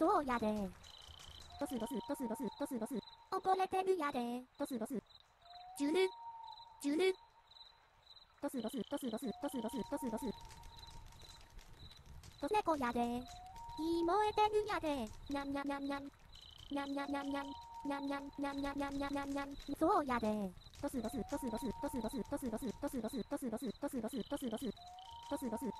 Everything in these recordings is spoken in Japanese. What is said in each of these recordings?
そうやで。ドスドス、ドスドス、ドスドス。溺れてるやで。ドスドス。ジュル、ジュル。ドスドス、ドスドス、ドスドス、ドスドス。ドス猫やで。いい燃えてるやで。にゃんにゃんにゃんにゃん。にゃんにゃんにゃんにゃん。にゃんにゃんにゃんにゃんにゃんにゃんにゃんにゃん。そうやで。ドスドス、ドスドス、ドスドス、ドスドス、ドスドス、ドスドス、ドスドス、ドスドス。ドスドス、ドスドス、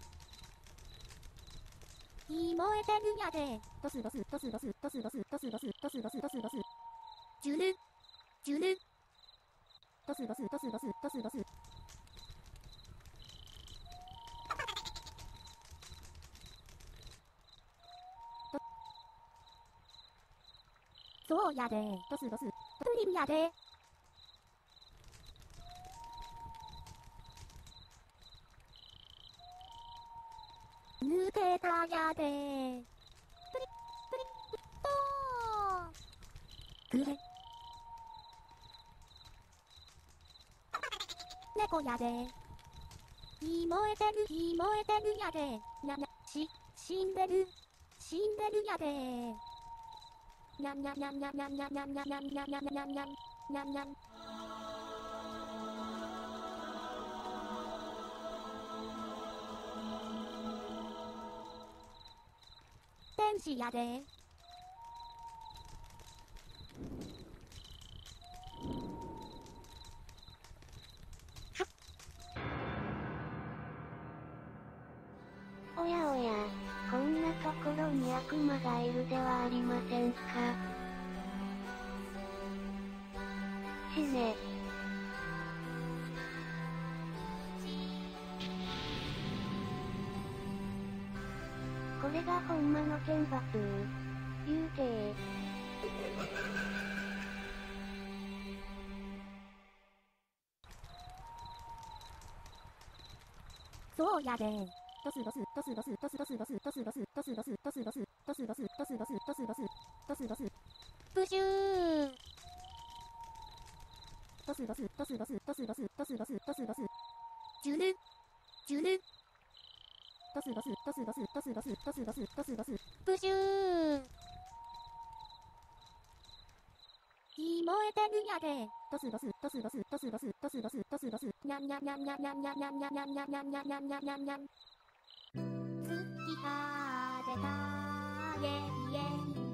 いい燃えてるんやで。ドスドス、ドスドス、ドスドス、ドスドス、ドスドス、ドスドス。ジュル、ジュル。ドスドス、ドスドス、ドスドス。そうやで。ドスドス。プリンやで。抜けたやで。プリ、プリ、とー。くれ。猫やで。火燃えてる、火燃えてるやで。にゃにゃ、し、死んでる。死んでるやで。にゃにゃんにゃんにゃんにゃんにゃんにゃんにゃんにゃんにゃんにゃんにゃんにゃんにゃんにゃん。天使やで？おやおや、こんなところに悪魔がいるではありませんか？死ね。これがほんまの天罰？言うてー。そうやで。ドスドス、ドスドス、ドスドス、ドス、ドスドス、ドスドス、ドスドス、ドスドス、ドスドス、ドスドス、ドスドス。プシュードスドス、ドスドス、ドスドス、ドスドス、ドスドス。ジュル、ジュル。ドスドス、ドスドス、ドスドス、ドスドス、ドスドス。プシュー燃えてるやで。ドスドス、ドスドス、ドスドス、ドスドス、ドスドス。にゃんにゃんにゃんにゃんにゃんにゃんにゃんにゃんにゃんにゃんにゃんにゃんにゃんにゃんにゃんにゃん。月が出た家家